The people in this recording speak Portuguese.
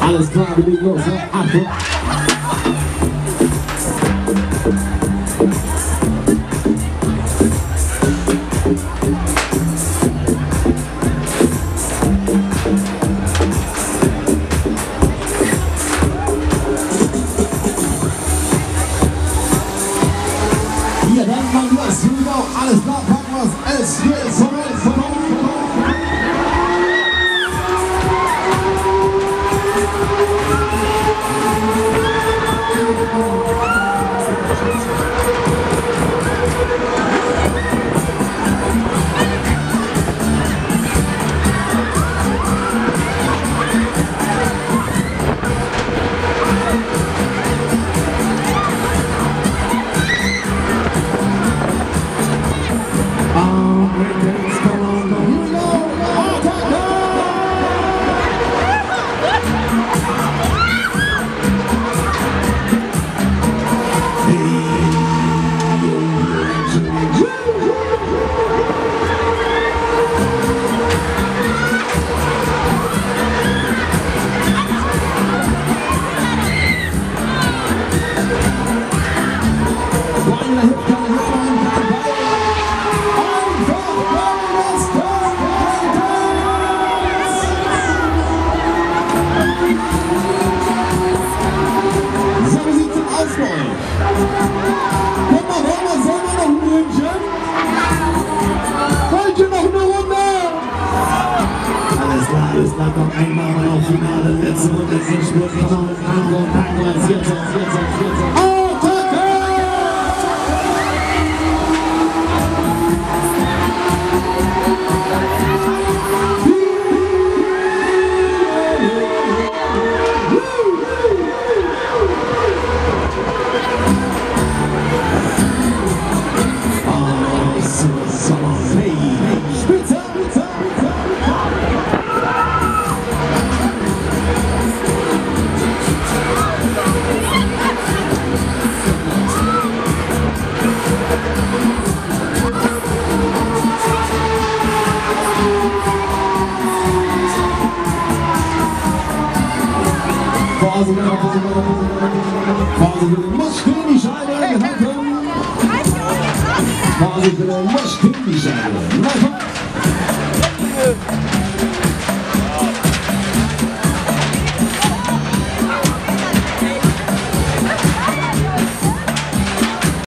Alles klar, wir legen los. Achtung. Wir go. Alles klar, packen alles klar, komm einmal mal auf Finale, letzte Runde, vier Spurt, komm auf, Tango, Tango, 14, 14, 14. Attacke! Fazla kırılmış kırmış hala. Fazla kırılmış kırmış hala.